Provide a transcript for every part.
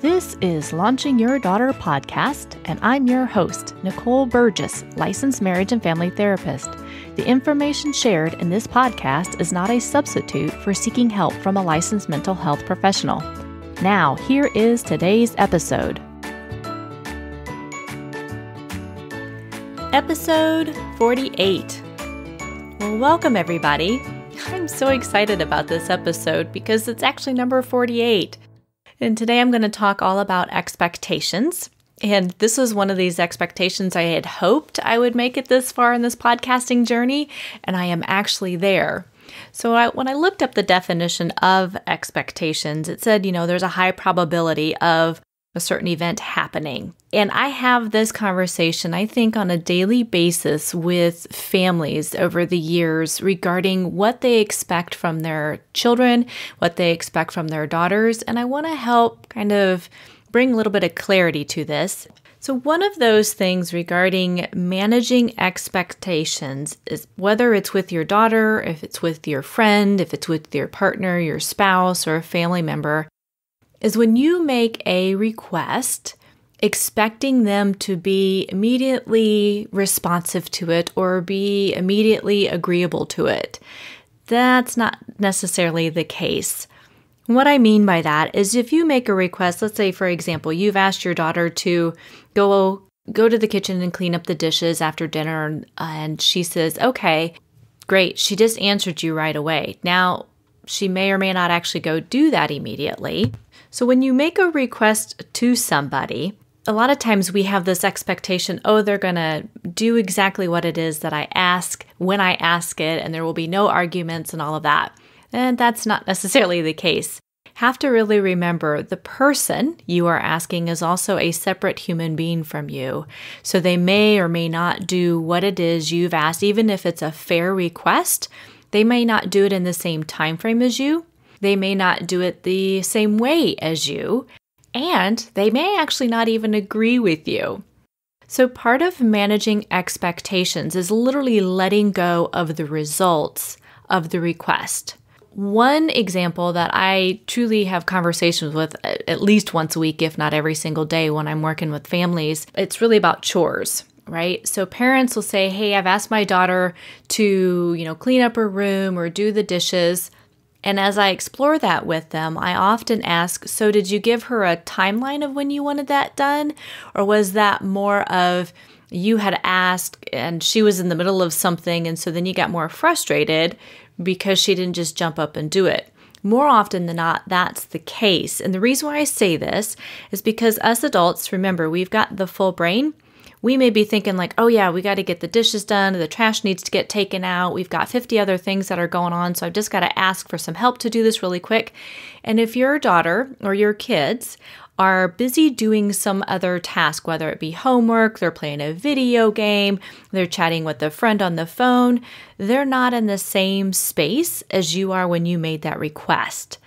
This is Launching Your Daughter podcast, and I'm your host, Nicole Burgess, licensed marriage and family therapist. The information shared in this podcast is not a substitute for seeking help from a licensed mental health professional. Now, here is today's episode. Episode 48. Well, welcome everybody. I'm so excited about this episode because it's actually number 48. And today I'm going to talk all about expectations. And this was one of these expectations I had hoped I would make it this far in this podcasting journey, and I am actually there. So, I, when I looked up the definition of expectations, it said, you know, there's a high probability of a certain event happening. And I have this conversation, I think, on a daily basis with families over the years regarding what they expect from their children, what they expect from their daughters. And I want to help kind of bring a little bit of clarity to this. So, one of those things regarding managing expectations is whether it's with your daughter, if it's with your friend, if it's with your partner, your spouse, or a family member, is when you make a request expecting them to be immediately responsive to it or be immediately agreeable to it. That's not necessarily the case. What I mean by that is if you make a request, let's say for example, you've asked your daughter to go go to the kitchen and clean up the dishes after dinner and she says, "Okay, great. She just answered you right away." Now, she may or may not actually go do that immediately. So when you make a request to somebody, a lot of times we have this expectation oh, they're going to do exactly what it is that I ask when I ask it, and there will be no arguments and all of that. And that's not necessarily the case. Have to really remember the person you are asking is also a separate human being from you. So they may or may not do what it is you've asked, even if it's a fair request. They may not do it in the same time frame as you, they may not do it the same way as you, and they may actually not even agree with you. So, part of managing expectations is literally letting go of the results of the request. One example that I truly have conversations with uh, at least once a week, if not every single day, when I'm working with families, it's really about chores right? So parents will say, "Hey, I've asked my daughter to, you know, clean up her room or do the dishes." And as I explore that with them, I often ask, So, did you give her a timeline of when you wanted that done? Or was that more of you had asked and she was in the middle of something, and so then you got more frustrated because she didn't just jump up and do it? More often than not, that's the case. And the reason why I say this is because us adults, remember, we've got the full brain we may be thinking like, oh yeah, we got to get the dishes done, the trash needs to get taken out, we've got 50 other things that are going on, so I've just got to ask for some help to do this really quick. And if your daughter or your kids are busy doing some other task, whether it be homework, they're playing a video game, they're chatting with a friend on the phone, they're not in the same space as you are when you made that request.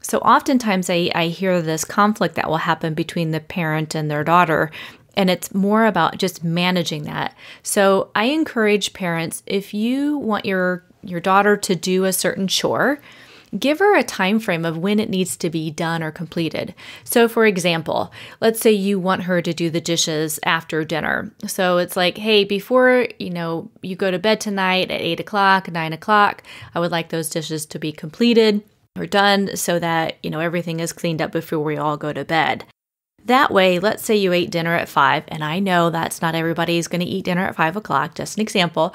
So, oftentimes, I, I hear this conflict that will happen between the parent and their daughter and it's more about just managing that. So I encourage parents if you want your your daughter to do a certain chore, give her a time frame of when it needs to be done or completed. So for example, let's say you want her to do the dishes after dinner. So it's like, hey, before you know you go to bed tonight at eight o'clock, nine o'clock, I would like those dishes to be completed or done so that you know everything is cleaned up before we all go to bed. That way, let's say you ate dinner at five, and I know that's not everybody's going to eat dinner at five o'clock, just an example.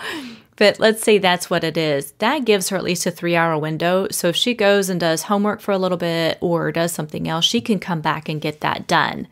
But let's say that's what it is. That gives her at least a three hour window. So if she goes and does homework for a little bit or does something else, she can come back and get that done.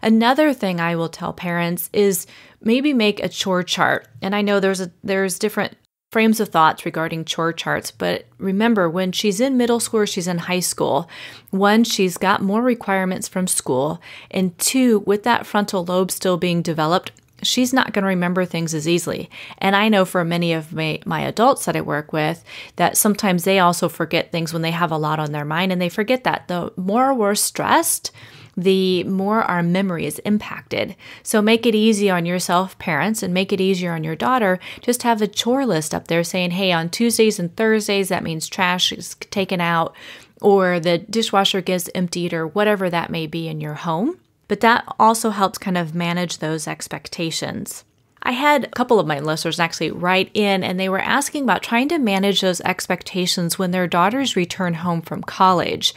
Another thing I will tell parents is maybe make a chore chart. And I know there's a there's different frames of thoughts regarding chore charts. But remember, when she's in middle school she's in high school, one, she's got more requirements from school. And two, with that frontal lobe still being developed, she's not going to remember things as easily. And I know for many of my, my adults that I work with that sometimes they also forget things when they have a lot on their mind and they forget that. The more we're stressed, the more our memory is impacted. So make it easy on yourself, parents, and make it easier on your daughter. Just have a chore list up there saying, hey, on Tuesdays and Thursdays, that means trash is taken out or the dishwasher gets emptied or whatever that may be in your home. But that also helps kind of manage those expectations. I had a couple of my listeners actually write in and they were asking about trying to manage those expectations when their daughters return home from college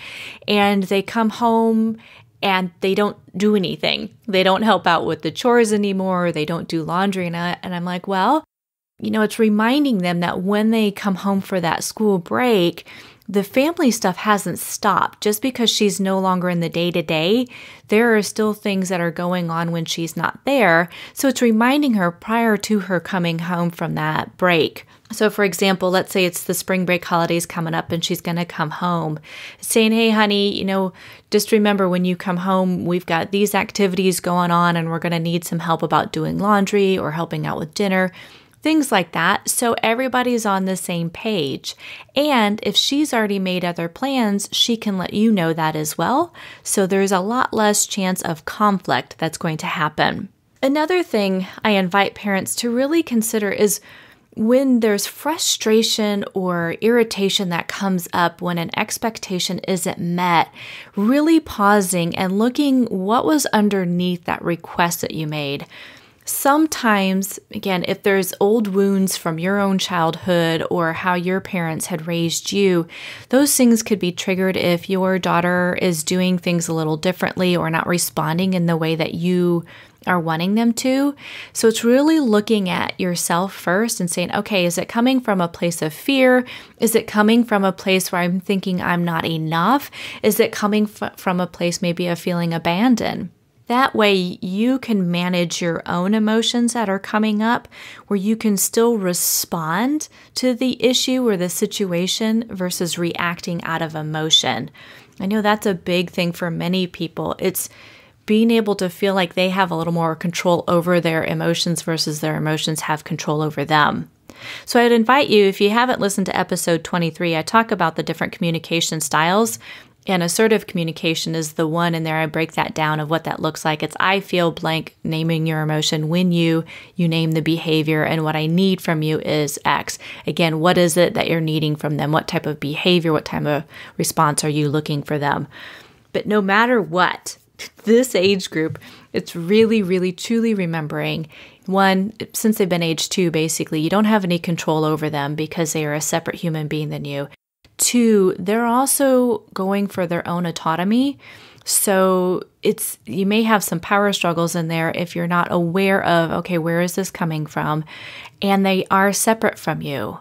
and they come home and they don't do anything. They don't help out with the chores anymore. They don't do laundry. And, I, and I'm like, well, you know, it's reminding them that when they come home for that school break, the family stuff hasn't stopped. Just because she's no longer in the day to day, there are still things that are going on when she's not there. So it's reminding her prior to her coming home from that break. So, for example, let's say it's the spring break holidays coming up and she's going to come home saying, Hey, honey, you know, just remember when you come home, we've got these activities going on and we're going to need some help about doing laundry or helping out with dinner things like that. So everybody's on the same page. And if she's already made other plans, she can let you know that as well. So there's a lot less chance of conflict that's going to happen. Another thing I invite parents to really consider is when there's frustration or irritation that comes up when an expectation isn't met, really pausing and looking what was underneath that request that you made. Sometimes, again, if there's old wounds from your own childhood or how your parents had raised you, those things could be triggered if your daughter is doing things a little differently or not responding in the way that you are wanting them to. So it's really looking at yourself first and saying, okay, is it coming from a place of fear? Is it coming from a place where I'm thinking I'm not enough? Is it coming from a place maybe of feeling abandoned? That way, you can manage your own emotions that are coming up, where you can still respond to the issue or the situation versus reacting out of emotion. I know that's a big thing for many people. It's being able to feel like they have a little more control over their emotions versus their emotions have control over them. So I'd invite you, if you haven't listened to episode 23, I talk about the different communication styles. And assertive communication is the one in there. I break that down of what that looks like. It's I feel blank, naming your emotion. When you, you name the behavior. And what I need from you is X. Again, what is it that you're needing from them? What type of behavior, what type of response are you looking for them? But no matter what, this age group, it's really, really, truly remembering one, since they've been age two, basically, you don't have any control over them because they are a separate human being than you. Two, they're also going for their own autonomy. So it's you may have some power struggles in there if you're not aware of okay, where is this coming from? And they are separate from you.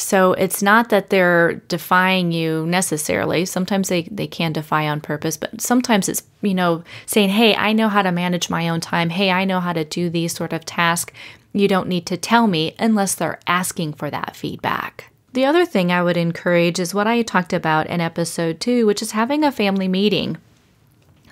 So it's not that they're defying you necessarily. Sometimes they, they can defy on purpose, but sometimes it's, you know, saying, hey, I know how to manage my own time. Hey, I know how to do these sort of tasks. You don't need to tell me unless they're asking for that feedback. The other thing I would encourage is what I talked about in episode two, which is having a family meeting.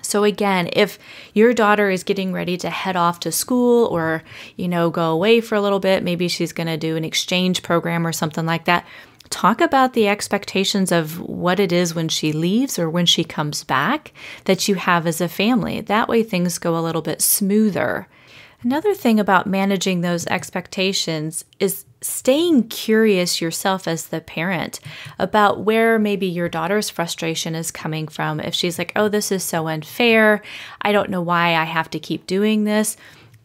So again, if your daughter is getting ready to head off to school or, you know, go away for a little bit, maybe she's going to do an exchange program or something like that, talk about the expectations of what it is when she leaves or when she comes back that you have as a family. That way things go a little bit smoother. Another thing about managing those expectations is staying curious yourself as the parent about where maybe your daughter's frustration is coming from. If she's like, oh, this is so unfair, I don't know why I have to keep doing this.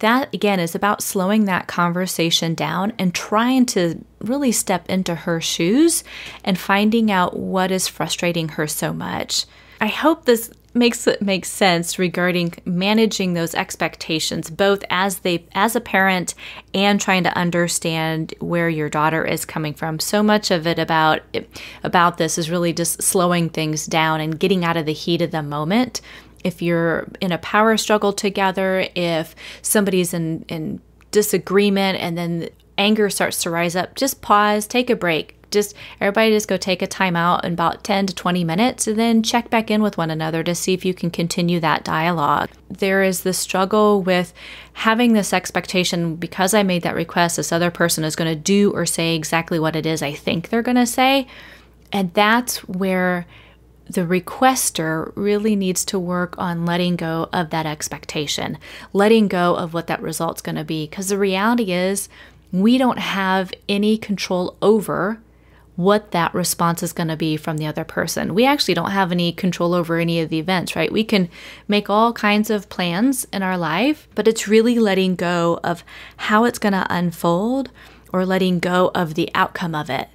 That again is about slowing that conversation down and trying to really step into her shoes and finding out what is frustrating her so much. I hope this makes it make sense regarding managing those expectations both as they as a parent and trying to understand where your daughter is coming from. So much of it about about this is really just slowing things down and getting out of the heat of the moment. If you're in a power struggle together if somebody's in in disagreement and then anger starts to rise up just pause take a break just everybody just go take a time out in about 10 to 20 minutes and then check back in with one another to see if you can continue that dialogue. There is the struggle with having this expectation because I made that request, this other person is going to do or say exactly what it is I think they're going to say. And that's where the requester really needs to work on letting go of that expectation, letting go of what that result's going to be. Because the reality is, we don't have any control over what that response is going to be from the other person. We actually don't have any control over any of the events, right? We can make all kinds of plans in our life, but it's really letting go of how it's going to unfold or letting go of the outcome of it.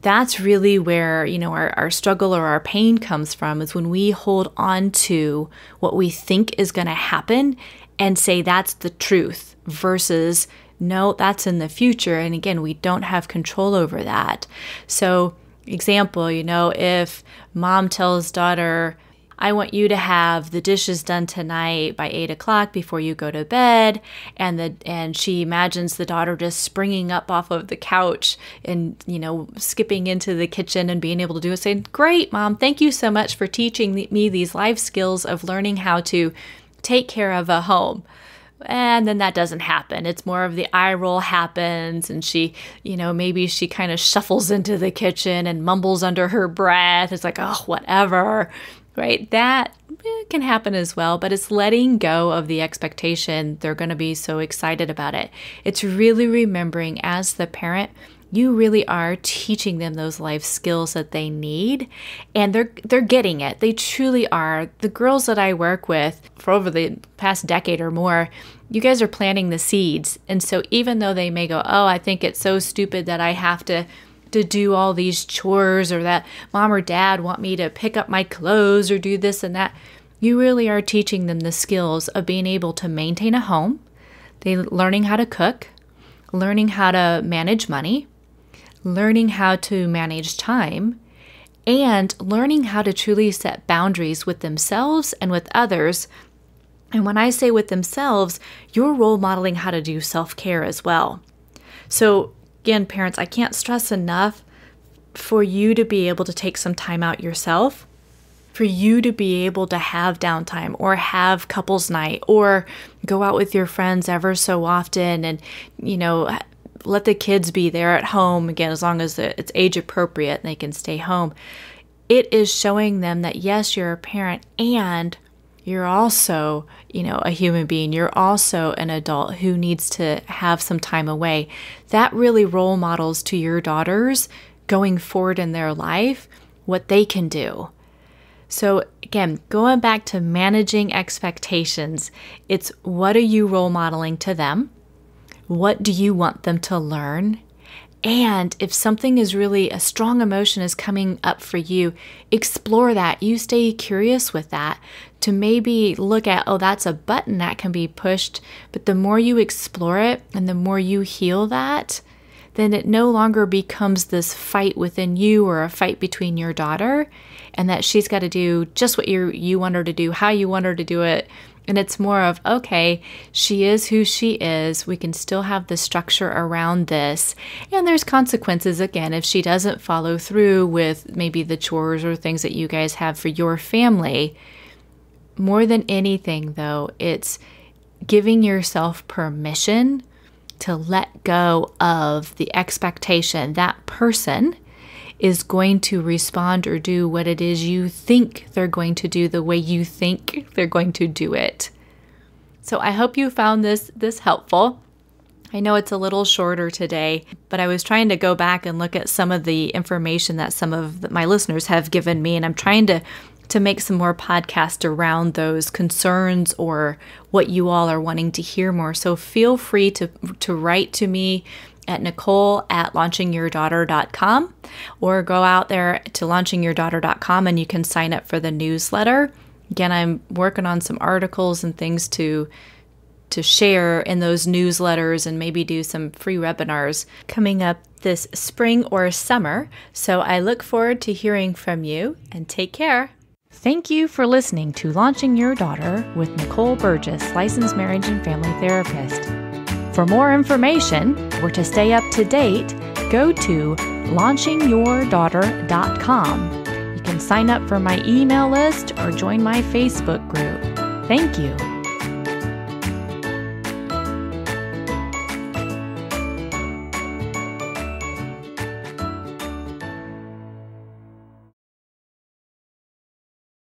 That's really where, you know, our, our struggle or our pain comes from is when we hold on to what we think is going to happen and say that's the truth versus no, that's in the future. And again, we don't have control over that. So, example, you know, if mom tells daughter, I want you to have the dishes done tonight by eight o'clock before you go to bed. And the and she imagines the daughter just springing up off of the couch and you know skipping into the kitchen and being able to do it. Saying, "Great, mom! Thank you so much for teaching me these life skills of learning how to take care of a home." And then that doesn't happen. It's more of the eye roll happens, and she, you know, maybe she kind of shuffles into the kitchen and mumbles under her breath. It's like, oh, whatever, right? That eh, can happen as well, but it's letting go of the expectation they're going to be so excited about it. It's really remembering as the parent you really are teaching them those life skills that they need and they're they're getting it. They truly are. The girls that i work with for over the past decade or more you guys are planting the seeds. And so even though they may go oh i think it's so stupid that i have to to do all these chores or that mom or dad want me to pick up my clothes or do this and that you really are teaching them the skills of being able to maintain a home they learning how to cook learning how to manage money learning how to manage time, and learning how to truly set boundaries with themselves and with others. And when I say with themselves, you're role modeling how to do self care as well. So, again, parents, I can't stress enough for you to be able to take some time out yourself, for you to be able to have downtime or have couples night or go out with your friends ever so often and, you know, let the kids be there at home again as long as it's age appropriate and they can stay home. It is showing them that yes you're a parent and you're also you know a human being. You're also an adult who needs to have some time away. That really role models to your daughters going forward in their life what they can do. So, again, going back to managing expectations, it's what are you role modeling to them? What do you want them to learn? And if something is really a strong emotion is coming up for you, explore that. You stay curious with that to maybe look at, oh, that's a button that can be pushed. But the more you explore it and the more you heal that, then it no longer becomes this fight within you or a fight between your daughter and that she's got to do just what you you want her to do, how you want her to do it, and it's more of, okay, she is who she is. We can still have the structure around this. And there's consequences again if she doesn't follow through with maybe the chores or things that you guys have for your family. More than anything, though, it's giving yourself permission to let go of the expectation that person is going to respond or do what it is you think they're going to do the way you think they're going to do it. So I hope you found this this helpful. I know it's a little shorter today, but I was trying to go back and look at some of the information that some of my listeners have given me and I'm trying to to make some more podcasts around those concerns or what you all are wanting to hear more. So feel free to to write to me at nicole at launchingyourdaughter.com or go out there to launchingyourdaughter.com and you can sign up for the newsletter. Again, I'm working on some articles and things to to share in those newsletters and maybe do some free webinars coming up this spring or summer. So I look forward to hearing from you and take care. Thank you for listening to Launching Your Daughter with Nicole Burgess, licensed marriage and family therapist. For more information or to stay up to date, go to launchingyourdaughter.com. You can sign up for my email list or join my Facebook group. Thank you.